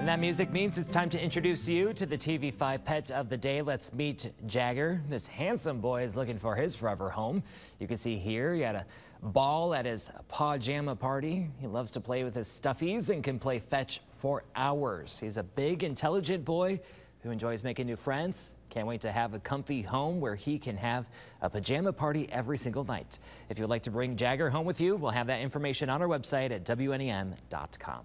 And that music means it's time to introduce you to the TV5 pet of the day. Let's meet Jager. This handsome boy is looking for his forever home. You can see here he had a ball at his pajama party. He loves to play with his stuffies and can play fetch for hours. He's a big, intelligent boy who enjoys making new friends. Can't wait to have a comfy home where he can have a pajama party every single night. If you'd like to bring Jager home with you, we'll have that information on our website at WNEM.com.